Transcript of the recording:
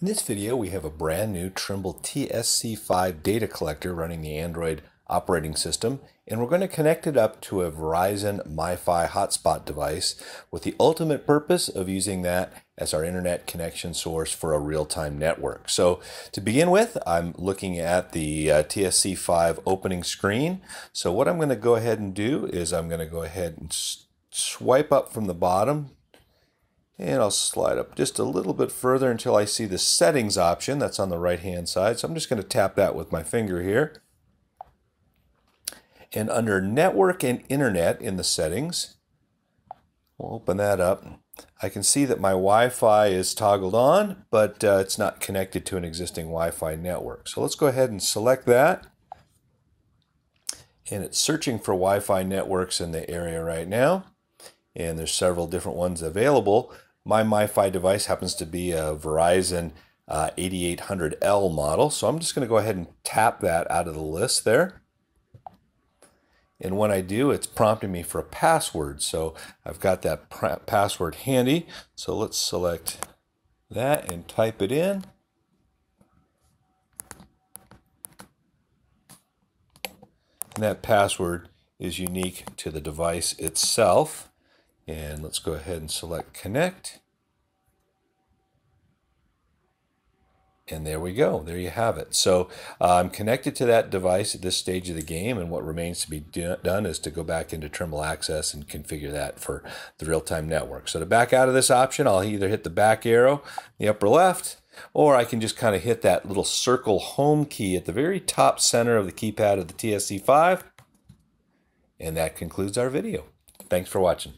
In this video, we have a brand new Trimble TSC5 data collector running the Android operating system, and we're going to connect it up to a Verizon MiFi hotspot device with the ultimate purpose of using that as our internet connection source for a real-time network. So to begin with, I'm looking at the uh, TSC5 opening screen. So what I'm going to go ahead and do is I'm going to go ahead and swipe up from the bottom and I'll slide up just a little bit further until I see the settings option that's on the right hand side. So I'm just going to tap that with my finger here. And under network and internet in the settings, we'll open that up. I can see that my Wi-Fi is toggled on, but uh, it's not connected to an existing Wi-Fi network. So let's go ahead and select that. And it's searching for Wi-Fi networks in the area right now. And there's several different ones available. My MiFi device happens to be a Verizon uh, 8800L model, so I'm just going to go ahead and tap that out of the list there. And when I do, it's prompting me for a password. So I've got that password handy. So let's select that and type it in. And that password is unique to the device itself. And let's go ahead and select connect. And there we go. There you have it. So uh, I'm connected to that device at this stage of the game, and what remains to be do done is to go back into Trimble Access and configure that for the real-time network. So to back out of this option, I'll either hit the back arrow, the upper left, or I can just kind of hit that little circle home key at the very top center of the keypad of the TSC5. And that concludes our video. Thanks for watching.